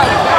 야